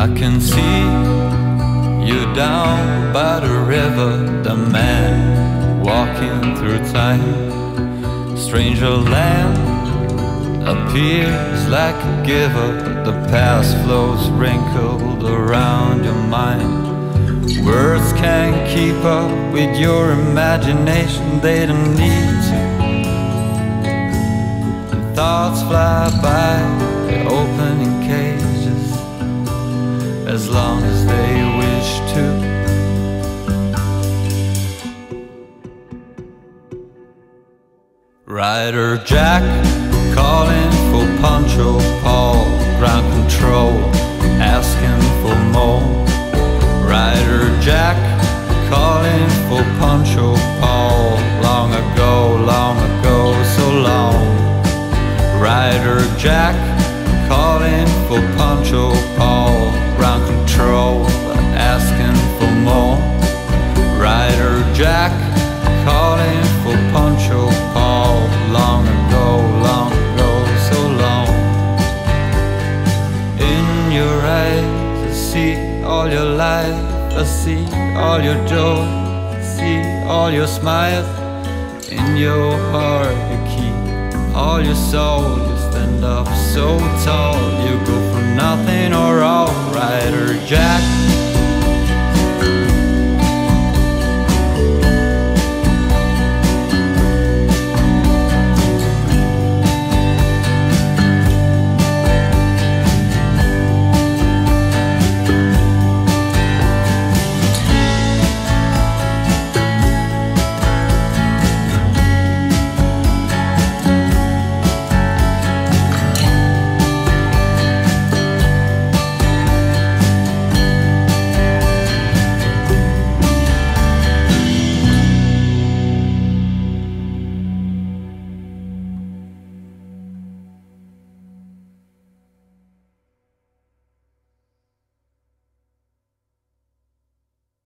I can see you down by the river, the man walking through time. Stranger land appears like a giver, the past flows wrinkled around your mind. Words can't keep up with your imagination, they don't need to. Thoughts fly by, the opening cage as long as they wish to. Rider Jack calling for Pancho Paul, ground control, asking for more. Rider Jack calling for Pancho Paul, long ago, long ago, so long. Rider Jack calling for Pancho life, I see all your joy, see all your smiles. In your heart, you keep all your soul, you stand up so tall, you